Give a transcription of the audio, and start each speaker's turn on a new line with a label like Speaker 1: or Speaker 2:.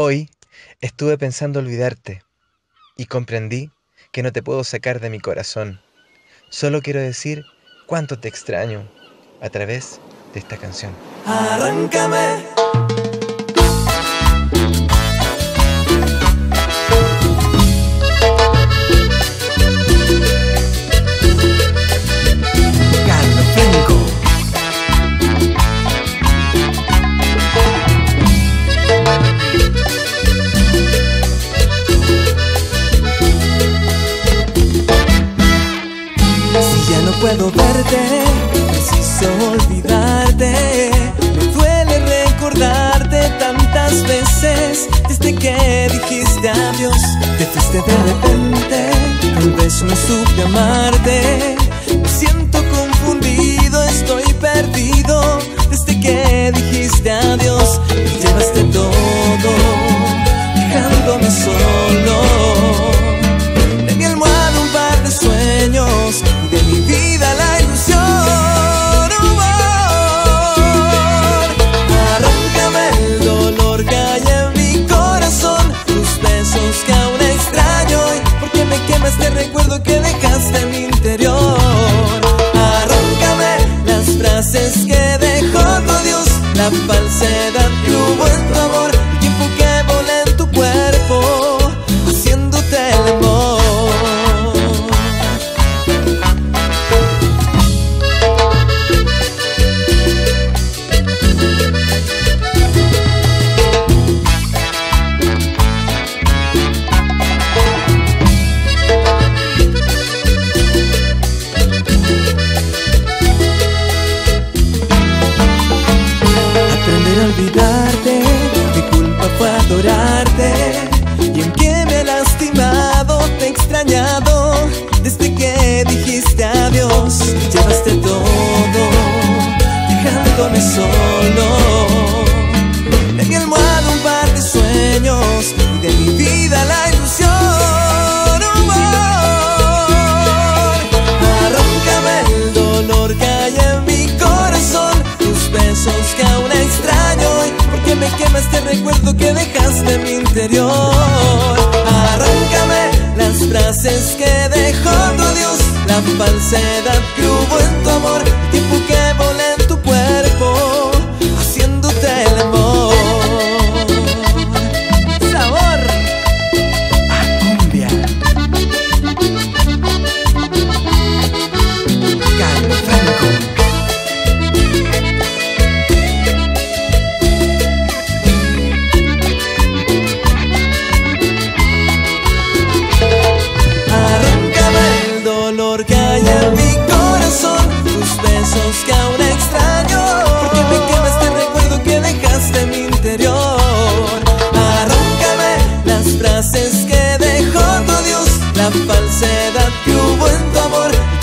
Speaker 1: Hoy estuve pensando olvidarte y comprendí que no te puedo sacar de mi corazón. Solo quiero decir cuánto te extraño a través de esta canción.
Speaker 2: Arráncame. Puedo verte, preciso olvidarte. Me duele recordarte tantas veces desde que dijiste adiós. Te fuiste de repente, tal vez no supe amarte. En mi interior. Arráncame las frases que dejó tu Dios, la falsedad dejándome solo. De mi almohada un par de sueños y de mi vida la ilusión. Amor, arráncame el dolor que hay en mi corazón, tus besos que aún extraño y porque me quema este recuerdo que dejaste en mi interior. Arráncame las frases que dejó tu Dios, la falsedad que hubo en tu amor, besos que aún extraño. Porque me quema este recuerdo que dejaste en mi interior. Arróncame las frases que dejó tu Dios La falsedad que hubo en tu amor.